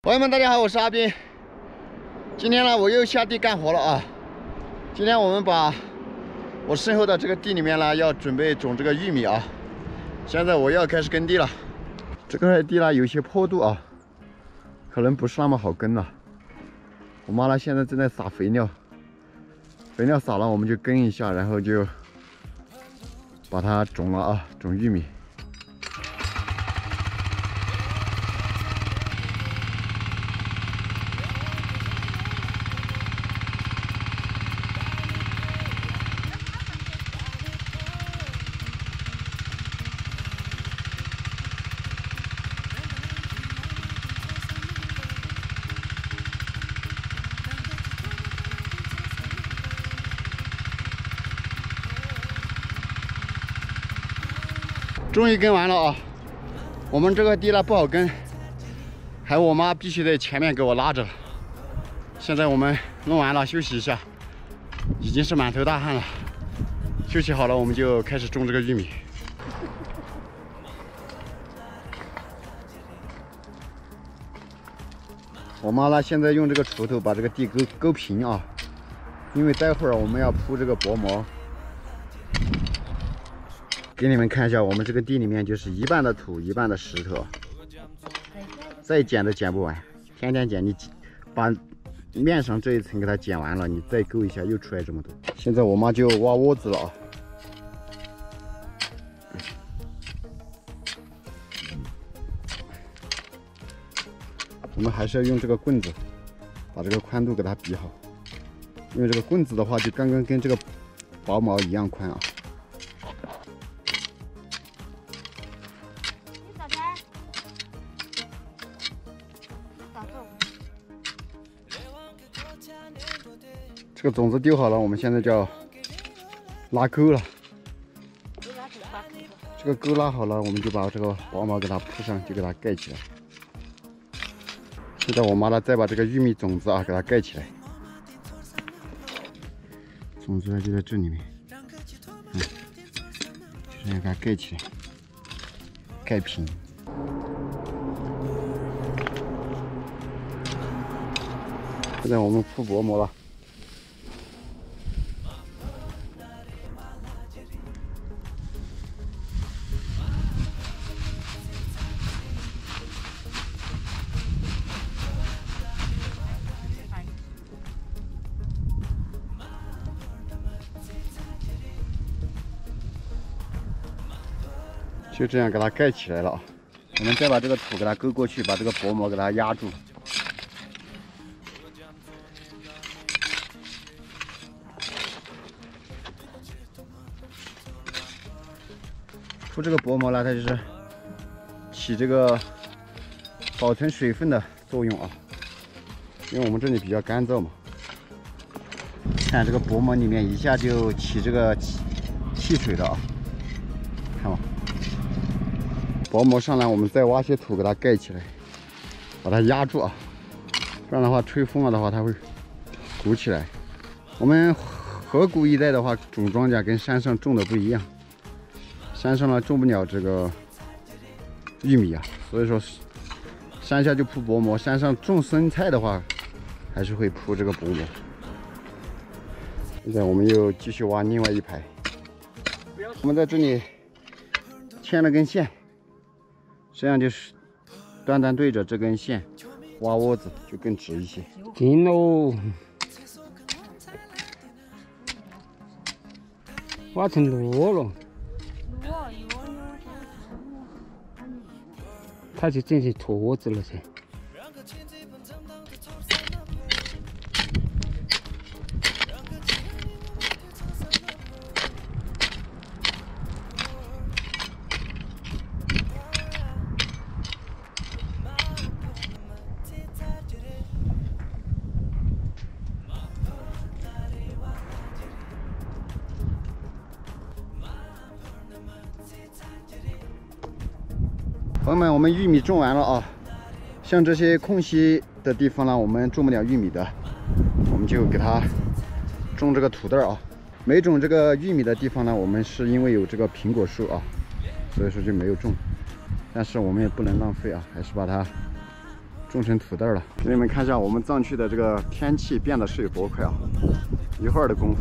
朋友们，大家好，我是阿斌。今天呢，我又下地干活了啊。今天我们把我身后的这个地里面呢，要准备种这个玉米啊。现在我要开始耕地了。这块地呢，有些坡度啊，可能不是那么好耕了。我妈呢，现在正在撒肥料，肥料撒了，我们就耕一下，然后就把它种了啊，种玉米。终于耕完了啊！我们这个地呢不好耕，还有我妈必须在前面给我拉着。现在我们弄完了，休息一下，已经是满头大汗了。休息好了，我们就开始种这个玉米。我妈呢，现在用这个锄头把这个地沟沟平啊，因为待会儿我们要铺这个薄膜。给你们看一下，我们这个地里面就是一半的土，一半的石头，再捡都捡不完，天天捡。你把面上这一层给它捡完了，你再勾一下，又出来这么多。现在我妈就挖窝子了啊。我们还是要用这个棍子，把这个宽度给它比好，因为这个棍子的话，就刚刚跟这个薄毛一样宽啊。这个种子丢好了，我们现在就要拉钩了。这个钩拉好了，我们就把这个薄毛给它铺上，就给它盖起来。现在我妈呢，再把这个玉米种子啊给它盖起来。种子呢就在这里面，嗯，就这样给它盖起来，盖平。现在我们铺薄膜了。就这样给它盖起来了啊！我们再把这个土给它勾过去，把这个薄膜给它压住。铺这个薄膜呢，它就是起这个保存水分的作用啊。因为我们这里比较干燥嘛，看这个薄膜里面一下就起这个气气水的啊，看吧。薄膜上来，我们再挖些土给它盖起来，把它压住啊，不然的话吹风了的话，它会鼓起来。我们河谷一带的话，种庄稼跟山上种的不一样，山上呢种不了这个玉米啊，所以说山下就铺薄膜，山上种生菜的话，还是会铺这个薄膜。现在我们又继续挖另外一排，我们在这里牵了根线。这样就是端端对着这根线挖窝子就更直一些。停喽！挖成箩了。他就进去坨子了噻。朋友们，我们玉米种完了啊，像这些空隙的地方呢，我们种不了玉米的，我们就给它种这个土豆啊。没种这个玉米的地方呢，我们是因为有这个苹果树啊，所以说就没有种。但是我们也不能浪费啊，还是把它种成土豆了。给你们看一下我们藏区的这个天气变得是有多快啊！一会儿的功夫，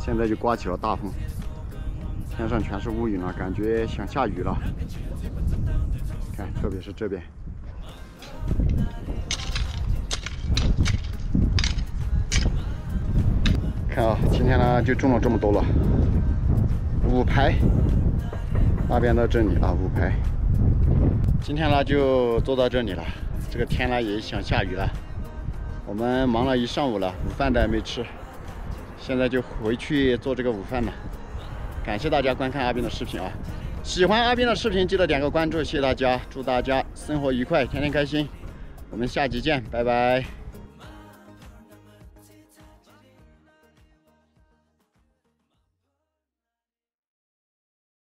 现在就刮起了大风，天上全是乌云了，感觉想下雨了。特别是这边。看啊，今天呢就种了这么多了，五排，那边到这里啊，五排。今天呢就做到这里了，这个天呢也想下雨了。我们忙了一上午了，午饭都还没吃，现在就回去做这个午饭了。感谢大家观看阿斌的视频啊！喜欢阿斌的视频记得点个关注，谢谢大家，祝大家生活愉快，天天开心。我们下期见，拜拜。